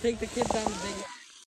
take the kids down the big.